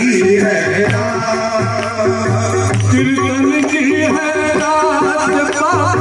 की है। रात